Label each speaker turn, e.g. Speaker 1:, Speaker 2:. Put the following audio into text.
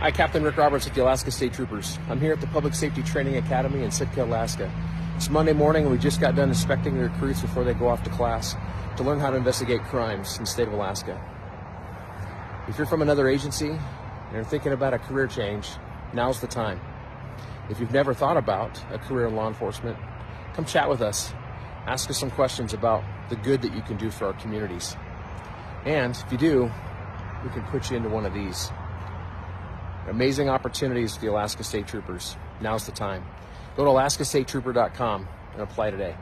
Speaker 1: Hi, Captain Rick Roberts with the Alaska State Troopers. I'm here at the Public Safety Training Academy in Sitka, Alaska. It's Monday morning and we just got done inspecting the recruits before they go off to class to learn how to investigate crimes in the state of Alaska. If you're from another agency and you're thinking about a career change, now's the time. If you've never thought about a career in law enforcement, come chat with us. Ask us some questions about the good that you can do for our communities. And if you do, we can put you into one of these. Amazing opportunities for the Alaska State Troopers. Now's the time. Go to alaskastatetrooper.com and apply today.